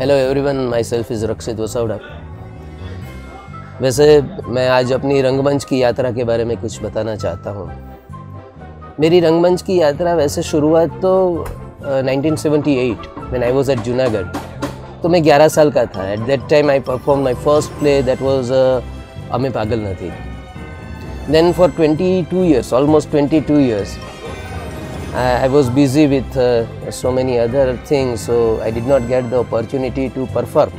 Hello everyone myself is Rakshit Vasoda वैसे मैं आज अपनी रंगमंच की यात्रा के बारे में कुछ बताना चाहता हूँ। मेरी रंगमंच की यात्रा वैसे शुरुआत तो uh, 1978 when I was at Junagadh तो मैं 11 साल का था। At that time I perform my first play that was अमे पागल न थी then for 22 years almost 22 years I, I was busy with uh, so many other things, so I did not get the opportunity to perform.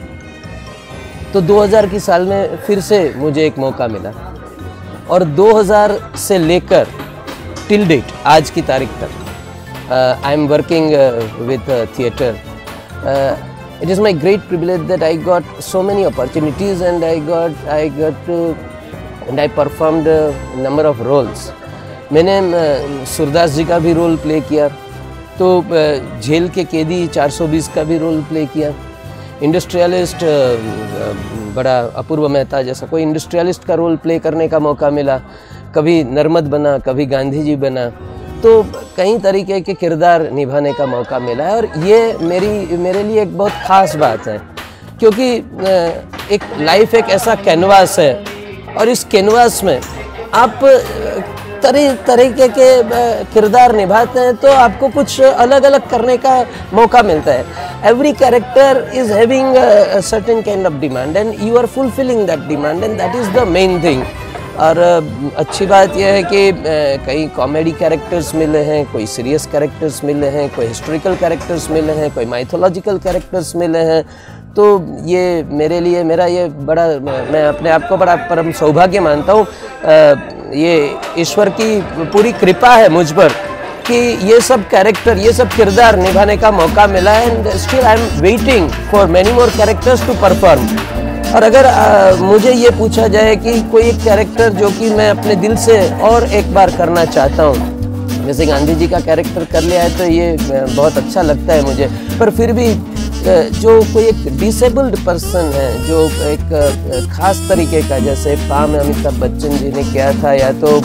तो 2000 की साल में फिर से मुझे एक मौका मिला और 2000 से लेकर टिल डेट आज की तारीख तक I am working with theatre it is my great privilege that I got so many opportunities and I got I got to and I performed a number of roles. मैंने सुरदास जी का भी role play किया तो jail के कैदी 420 का भी role play किया। इंडस्ट्रियलिस्ट बड़ा अपूर्व मेहता जैसा कोई इंडस्ट्रियलिस्ट का रोल प्ले करने का मौका मिला। कभी नर्मद बना, कभी गांधी जी बना। तो कई तरीके के किरदार निभाने का मौका मिला है और ये मेरी, मेरे लिए एक बहुत ख़ास बात है। क्योंकि एक लाइफ एक ऐसा कैनवास है और इस कैनवास में आप तरह तरीके के किरदार निभाते हैं तो आपको कुछ अलग अलग करने का मौका मिलता है। Every character is having certain kind of demand and you are fulfilling that demand and that is the main thing और अच्छी बात यह है कि कई कॉमेडी कैरेक्टर्स मिले हैं, कोई सीरियस कैरेक्टर्स मिले हैं, कोई हिस्टोरिकल कैरेक्टर्स मिले हैं, कोई माइथोलॉजिकल कैरेक्टर्स मिले हैं। तो ये मेरे लिए, मेरा ये बड़ा, मैं अपने आप को बड़ा परम सौभाग्य मानता हूँ। ये ईश्वर की पूरी कृपा है मुझ पर कि ये सब कैरेक्टर ये सब किरदार निभाने का मौका मिला है and still I am waiting for many more characters to perform और अगर आ, मुझे ये पूछा जाए कि कोई एक कैरेक्टर जो कि मैं अपने दिल से और एक बार करना चाहता हूँ जैसे गांधी जी का कैरेक्टर कर लिया है तो ये बहुत अच्छा लगता है मुझे। पर फिर भी जो कोई एक डिसेबल्ड पर्सन है, जो एक ख़ास तरीके का, जैसे पा में अमिताभ बच्चन जी ने किया था, या तो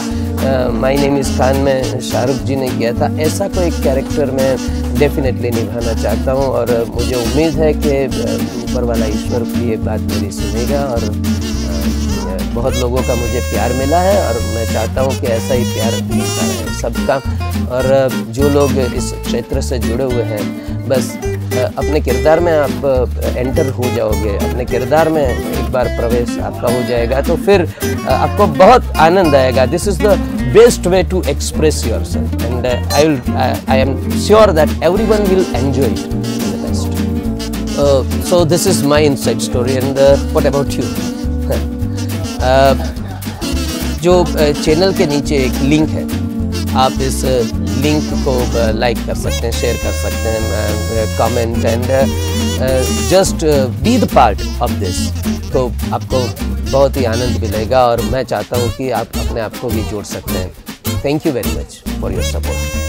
माई नेम इज़ खान में शाहरुख जी ने किया था, ऐसा कोई एक कैरेक्टर मैं डेफिनेटली निभाना चाहता हूँ, और मुझे उम्मीद है कि ऊपर वाला ईश्वर की ये बात मेरी सुनेगा, और बहुत लोगों का मुझे प्यार मिला है और मैं चाहता हूँ कि ऐसा ही प्यार मिलता है सबका। और जो लोग इस क्षेत्र से जुड़े हुए हैं, बस अपने किरदार में आप एंटर हो जाओगे, अपने किरदार में एक बार प्रवेश आपका हो जाएगा तो फिर आपको बहुत आनंद आएगा। This is the best way to express yourself and I I am sure that everyone will enjoy it the best so this is my inside story and what about you जो चैनल के नीचे एक link है। आप इस link को like कर सकते हैं शेयर कर सकते हैं comment and just be the part of this तो आपको बहुत ही आनंद मिलेगा और मैं चाहता हूँ कि आप अपने आप को भी जोड़ सकते हैं। Thank you very much for your support